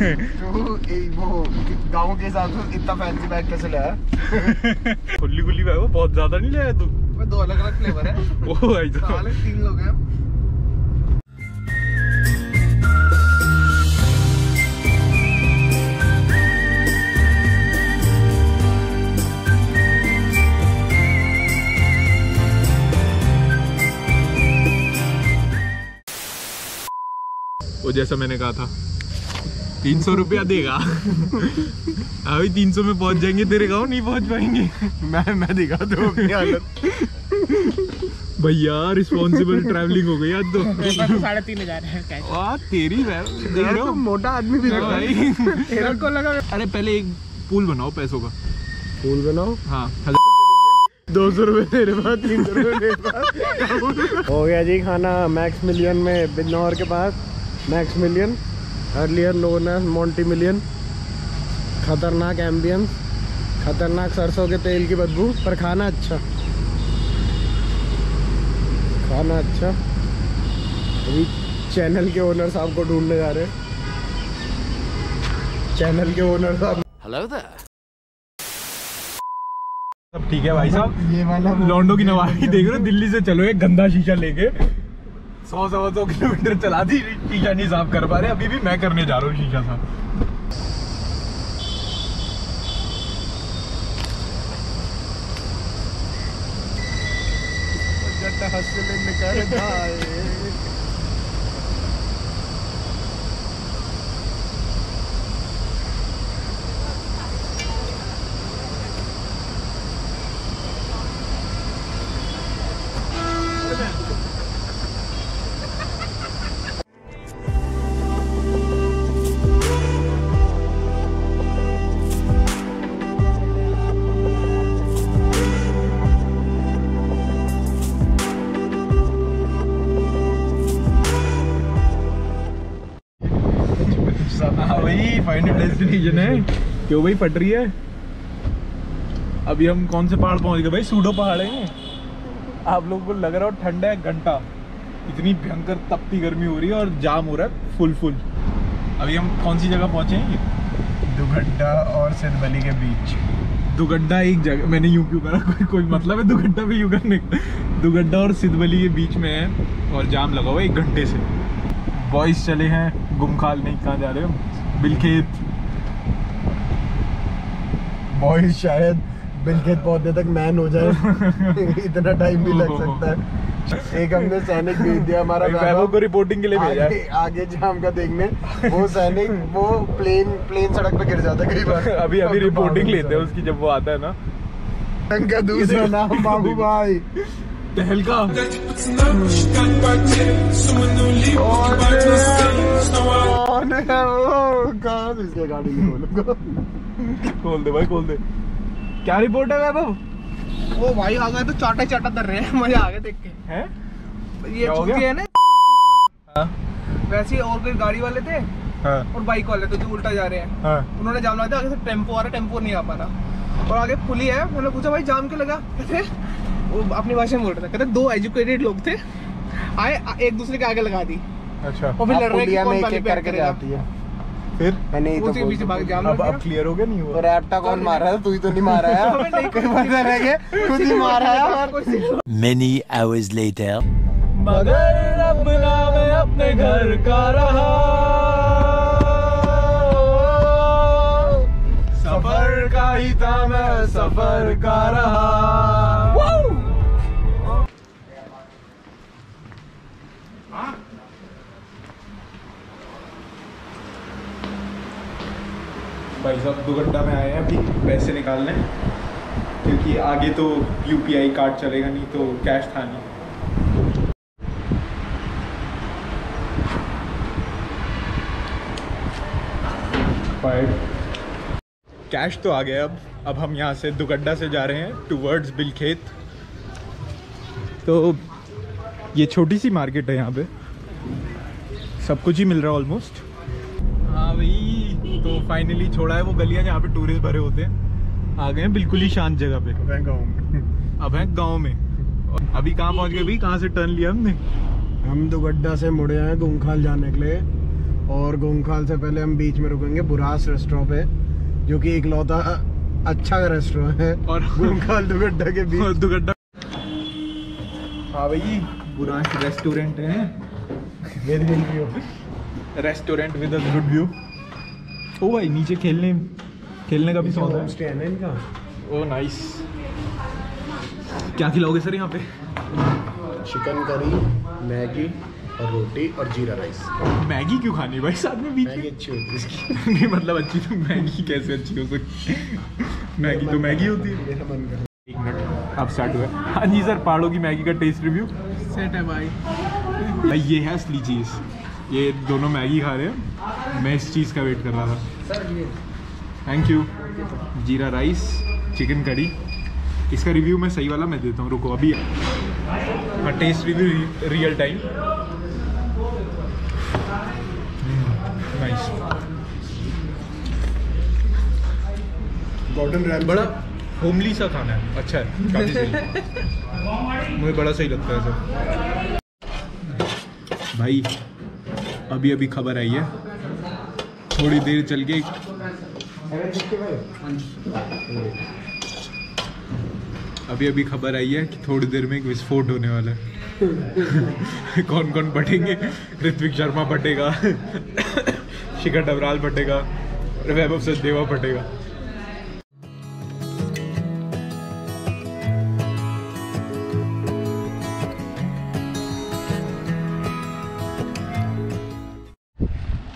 तू वो गाँव के हिसाब से इतना फैंसी बैग कैसे लाया खुली खुली बैग वो बहुत ज़्यादा नहीं लाया तू? दो अलग अलग फ्लेवर है। ओ भाई साले तीन लोग हैं। वो जैसा मैंने कहा था। तीन सौ रुपया देगा। अभी तीन सौ में पहुँच जाएँगे तेरे गाँव नहीं पहुँच पाएँगे। मैं मैं दिखा दूँ भैया रिस्पॉन्सिबल ट्रैवलिंग हो गई आज तो। मेरे तो साढ़े तीन हज़ार है वाह तेरी तो मोटा आदमी भी लग भाई। को लगा अरे पहले एक पूल बनाओ पैसों का। फूल बनाओ? हाँ। दो सौ रुपए तेरे पास तीन सौ रुपए मेरे पास हो गया जी खाना मैक्स मिलियन में बिजनौर के पास। Max Million. Earlier known as Monty Million खतरनाक एम्बियंस खतरनाक सरसों के तेल की बदबू पर खाना अच्छा। खाना अच्छा। अभी चैनल के ओनर साहब को ढूँढने जा रहे हैं। चैनल के ओनर साहब हेलो सब ठीक है भाई साहब? ये वाला लॉन्डो की नवाबी देख रहे हो? दिल्ली से चलो एक गंदा शीशा लेके। सौ सवा सौ किलोमीटर चला दी शीशा नहीं साफ़ कर पा रहे, अभी भी मैं करने जा रहा हूँ शीशा साफ़। फाइनल डेस्टिनेशन है। क्यों भाई? फट रही है। अभी हम कौन से पहाड़ पहुँच गए भाई? सूडो पहाड़ है। आप लोगों को लग रहा हो ठंडा है घंटा। इतनी भयंकर तपती गर्मी हो रही है और जाम हो रहा है फुल फुल। अभी हम कौन सी जगह पहुँचे हैं? दुगड्डा और सिद्धबली के बीच। दुगड्डा एक जगह मैंने यूँ क्यों करा? कोई कोई मतलब है दुगड्डा भी यूँ करने दुगड्डा और सिद्धबली के बीच में है और जाम लगा हुआ है एक घंटे से। बॉयज़ चले हैं गुमखाल नहीं कहाँ जा रहे हो? बिलखेत। बॉयज़ शायद बिलखेत पहुँचने तक मैन हो जाए। इतना टाइम भी लग सकता है। एक हमने सैनिक भेज दिया हमारा वैभव को रिपोर्टिंग के लिए भेजा। आगे, है आगे जाम का देखने। वो सैनिक वो प्लेन प्लेन सड़क पे गिर जाता है कई बार। अभी अभी रिपोर्टिंग लेते हैं उसकी जब वो आता है ना। दूसरा नाम बाबू भाई। तहलका। कौन है वो कहाँ से इसके गाड़ी की खोलूँगा खोल दे भाई खोल दे। क्या रिपोर्ट है वैभव? वो भाई आ गए तो चाटा चाटा कर रहे हैं मज़ा आ गया देख के। हैं? ये हो चुके हैं ना? हाँ। वैसे और कोई गाड़ी वाले थे? हाँ। और बाइक वाले थे जो उल्टा जा रहे हैं। हाँ। उन्होंने जाम लगा दिया आगे से टेंपो आ रहा टेंपो नहीं आ पा रहा। और आगे पुली है मैंने पूछा भाई जाम क्यों लगा? कहते वो अपनी भाषा में बोल रहा था। कहते दो एजुकेटेड लोग थे। आए एक दूसरे के आगे लगा दी। अच्छा। और फिर लड़ रहे कि कौन पहले करेगा। फिर? मैंने ही तो पीछे भाग जाम अब अब क्लियर हो गया नहीं तो हुआ रैप्टा कौन मार रहा है? तू ही तो नहीं मारा अबे है नहीं, कोई रह गया खुद ही मारा है hours later. मगर अब ना मैं अपने घर का रहा। सफ़र का ही था मैं सफ़र का रहा। भाई साहब दुगड्डा में आए हैं अभी, पैसे निकालने। क्योंकि आगे तो यूपीआई कार्ड चलेगा, नहीं तो कैश था नहीं। कैश तो आ गया अब। अब हम यहाँ से दुगड्डा से जा रहे हैं टूवर्ड्स बिलखेत तो ये छोटी सी मार्केट है यहाँ पे। सब कुछ ही मिल रहा है ऑलमोस्ट हाँ भाई तो फाइनली छोड़ा है वो गलियाँ जहाँ पे टूरिस्ट भरे होते हैं। आ गए हैं बिल्कुल ही शांत जगह पे। अब है गाँव में। अभी कहाँ पहुँच गए भाई? कहाँ से टर्न लिया हमने? हम दुगड्डा से मुड़े हैं गुमखाल जाने के लिए। और गोंगखाल से पहले हम बीच में रुकेंगे बुरास रेस्टोरेंट पे जो कि एक लौता अच्छा रेस्टोरेंट है। और गोंगखाल दुगड्डा के बीच। दुगड्डा हाँ भाई बुरांश रेस्टोरेंट है। Restaurant with a good view ओ भाई नीचे खेलने खेलने का भी सौदा है। स्टे है ना इनका? ओ नाइस क्या खिलाओगे सर यहाँ पे? चिकन करी मैगी और रोटी और जीरा राइस। मैगी क्यों खानी है भाई साथ में बीच मैगी में? अच्छी होती है इसकी। नहीं मतलब अच्छी तो मैगी कैसे अच्छी हो सकती मैगी तो मैगी होती है। मेरा मन कर। एक मिनट अब स्टार्ट हुआ है। हाँ जी सर पहाड़ों की मैगी का टेस्ट रिव्यू सेट है भाई। भाई ये है असली चीज़। ये दोनों मैगी खा रहे हैं। मैं इस चीज़ का वेट कर रहा था। Thank you jeera rice chicken curry. इसका रिव्यू मैं सही वाला मैं देता हूँ। रुको अभी हाँ। Taste review real time nice Gordon Ramsay बड़ा होमली सा खाना है। अच्छा है काफ़ी सही। मुझे बड़ा सही लगता है सर भाई अभी अभी खबर आई है। थोड़ी देर चल के अभी अभी खबर आई है कि थोड़ी देर में एक विस्फोट होने वाला है। कौन कौन बटेंगे? ऋत्विक शर्मा बटेगा। शिखर डबराल बटेगा। वैभव सचदेवा बटेगा।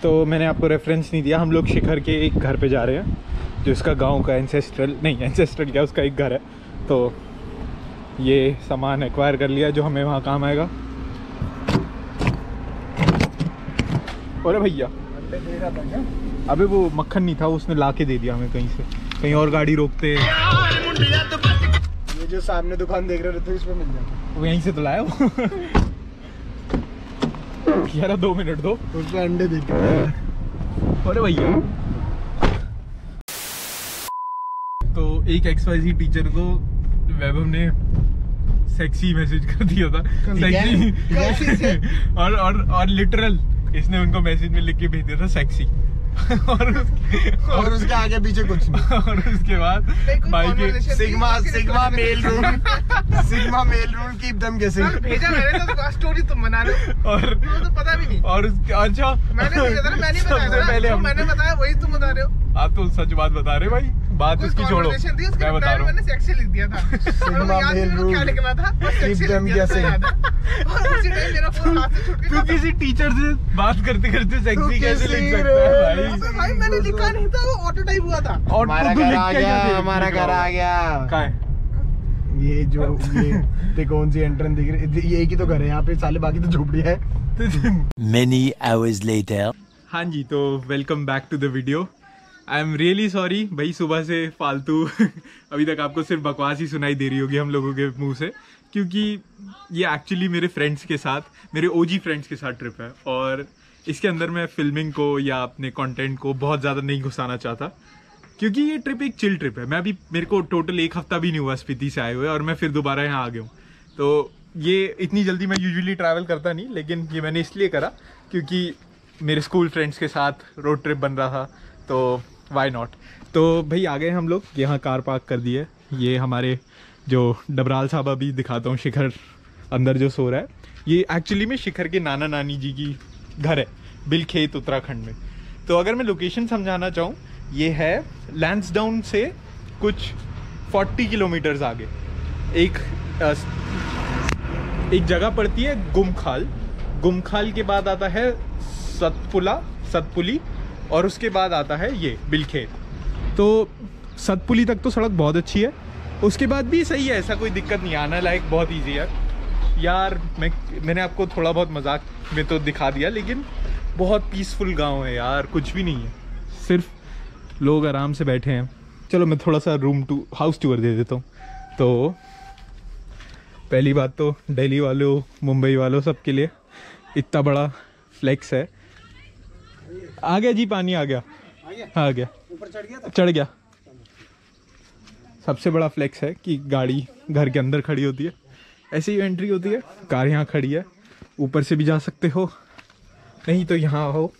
तो मैंने आपको रेफरेंस नहीं दिया। हम लोग शिखर के एक घर पे जा रहे हैं जो इसका गाँव का एंसेस्ट्रल नहीं एंसेस्ट्रल क्या उसका एक घर है। तो ये सामान एक्वायर कर लिया जो हमें वहाँ काम आएगा। अरे भैया अबे वो मक्खन नहीं था उसने ला के दे दिया हमें कहीं से। कहीं और गाड़ी रोकते। ये जो सामने दुकान देख रहे हो तो इसमें मिल जाएगा वो यहीं से तो लाया वो। यार दो मिनट दो। उस अंडे देखे अरे भैया। तो एक एक्सवाइजी टीचर को वैभव ने सेक्सी मैसेज कर दिया था। सेक्सी और और और लिटरल इसने उनको मैसेज में लिख के भेज दिया था सेक्सी और उसके और उसके आगे पीछे कुछ नहीं। और उसके बाद भाई के sigma sigma male rule sigma male rule की एकदम कैसे भेजा मैंने तो स्टोरी तुम बना रहे हो। और वो तो पता भी नहीं। और उसके अच्छा। मैंने भेजा था ना मैंने बताया हम मैंने बताया वही तुम बता रहे हो। आप तो सच बात बता रहे भाई। बात उसकी छोड़ो। मैं बता रहा हूँ। मैंने सेक्सी लिख दिया था। याद नहीं वो क्या लिखना था guessing. याद है। और उसी टाइम मेरा फ़ोन हाथ से छूट तू गया था। किसी टीचर से बात करते करते सेक्सी कैसे लिख सकता है भाई? भाई मैंने लिखा नहीं था वो ऑटो टाइप हुआ था। और हमारा तू घर लिख आ गया हमारा घर आ गया। कहाँ है? ये जो ये ते कौन सी एंट्रेंस दिख रही ये एक ही तो घर है यहाँ पे साले बाकी तो झोपड़िया है। Many hours later. हाँ जी तो welcome back to the video I am really sorry भाई, सुबह से फालतू। अभी तक आपको सिर्फ़ बकवास ही सुनाई दे रही होगी हम लोगों के मुँह से, क्योंकि ये एक्चुअली मेरे फ्रेंड्स के साथ, मेरे ओजी फ्रेंड्स के साथ ट्रिप है, और इसके अंदर मैं फिल्मिंग को या अपने कंटेंट को बहुत ज़्यादा नहीं घुसाना चाहता, क्योंकि ये ट्रिप एक चिल ट्रिप है। मैं अभी, मेरे को टोटल एक हफ़्ता भी नहीं हुआ स्पीति से आए हुए, और मैं फिर दोबारा यहाँ आ गया हूँ। तो ये इतनी जल्दी मैं यूजुअली ट्रैवल करता नहीं, लेकिन ये मैंने इसलिए करा, क्योंकि मेरे स्कूल फ्रेंड्स के साथ रोड ट्रिप बन रहा था तो वाई नॉट तो भाई, आ गए हम लोग। यहाँ कार पार्क कर दी है। ये हमारे जो डबराल साहब अभी दिखाता हूँ, शिखर अंदर जो सो रहा है। ये एक्चुअली में शिखर के नाना नानी जी की घर है, बिलखेत, उत्तराखंड में। तो अगर मैं लोकेशन समझाना चाहूँ, ये है लैंसडाउन से कुछ 40 किलोमीटर्स आगे। एक एक जगह पड़ती है गुमखाल। गुमखाल के बाद आता है सतपुला, सतपुली। और उसके बाद आता है ये, बिलखेत। तो सतपुली तक तो सड़क बहुत अच्छी है। उसके बाद भी सही है, ऐसा कोई दिक्कत नहीं आना लायक बहुत ईजी है। यार, मैं, मैंने आपको थोड़ा बहुत मज़ाक में तो दिखा दिया, लेकिन बहुत पीसफुल गाँव है यार, कुछ भी नहीं है। सिर्फ़ लोग आराम से बैठे हैं। चलो, मैं थोड़ा सा रूम टू हाउस टूर दे देता हूँ। तो पहली बात तो दिल्ली वालों, मुंबई वालों सबके लिए इतना बड़ा फ्लैक्स है। आ गया जी पानी आ गया। आ गया। ऊपर चढ़ गया चढ़ गया। सबसे बड़ा फ्लेक्स है कि गाड़ी घर के अंदर खड़ी होती है। ऐसे ही एंट्री होती है कार यहाँ खड़ी है। ऊपर से भी जा सकते हो नहीं तो यहाँ हो।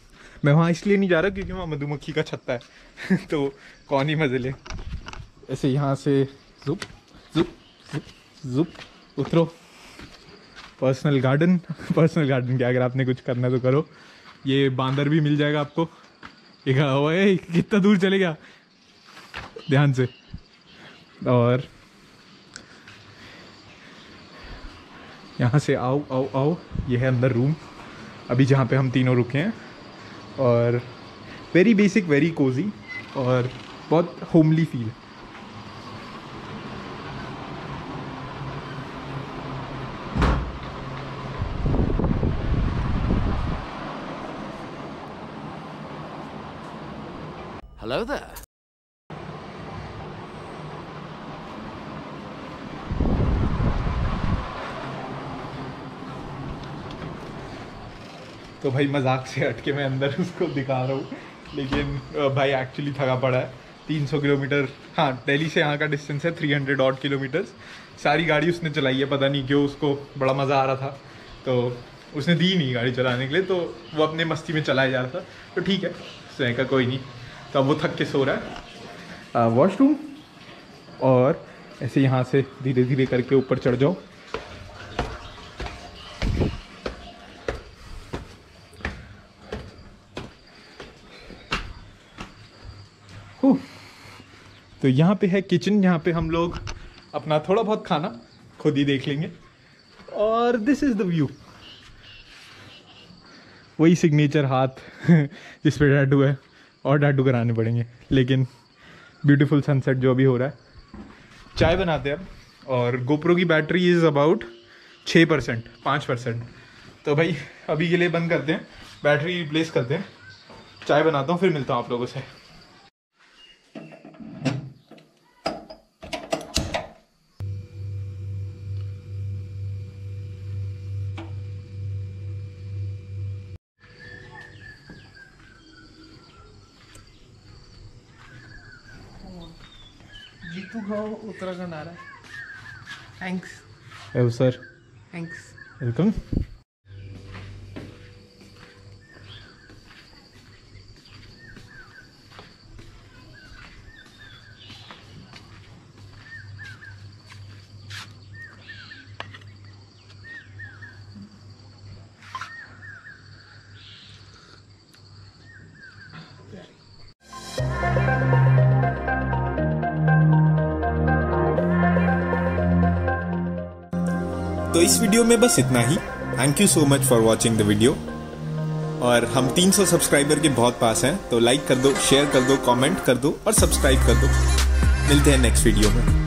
मैं वहाँ इसलिए नहीं जा रहा क्योंकि वहाँ मधुमक्खी का छत्ता है। तो कौन ही मज़े ले। ऐसे यहाँ से जुप जुप जुप जुप उतरो। पर्सनल गार्डन पर्सनल गार्डन क्या अगर आपने कुछ करना है तो करो। ये बांदर भी मिल जाएगा आपको। एक ओए, कितना दूर चलेगा ध्यान से। और यहाँ से आओ आओ आओ। ये है अंदर रूम अभी जहाँ पे हम तीनों रुके हैं। और वेरी बेसिक वेरी कोजी और बहुत होमली फील Hello there. तो भाई मज़ाक से हट के मैं अंदर उसको दिखा रहा हूँ। लेकिन भाई एक्चुअली थका पड़ा है। 300 किलोमीटर हाँ दिल्ली से यहाँ का डिस्टेंस है 300 ऑड किलोमीटर्स सारी गाड़ी उसने चलाई है, पता नहीं क्यों उसको बड़ा मज़ा आ रहा था। तो उसने दी नहीं गाड़ी चलाने के लिए तो वो अपने मस्ती में चलाया जा रहा था। तो ठीक है स्वयं का कोई नहीं। तो अब वो थक के सो रहा है। वॉशरूम और ऐसे यहाँ से धीरे धीरे करके ऊपर चढ़ जाओ. तो यहाँ पे है किचन जहाँ पे हम लोग अपना थोड़ा बहुत खाना खुद ही देख लेंगे। और दिस इज़ द व्यू वही सिग्नेचर हाथ जिस पे डैडू है। और डाटू कराने पड़ेंगे। लेकिन ब्यूटीफुल सनसेट जो अभी हो रहा है, चाय बनाते हैं अब, और गोप्रो की बैटरी इज़ अबाउट छः परसेंट, पाँच परसेंट। तो भाई, अभी के लिए बंद करते हैं बैटरी रिप्लेस करते हैं। चाय बनाता हूँ, फिर मिलता हूँ आप लोगों से जीतू खाओ उत्तराखंड आ रहा है। थैंक्स सर थैंक्स वेलकम तो इस वीडियो में बस इतना ही। Thank you so much for watching the video और हम 300 सब्सक्राइबर के बहुत पास हैं तो लाइक कर दो शेयर कर दो कमेंट कर दो और सब्सक्राइब कर दो। मिलते हैं नेक्स्ट वीडियो में।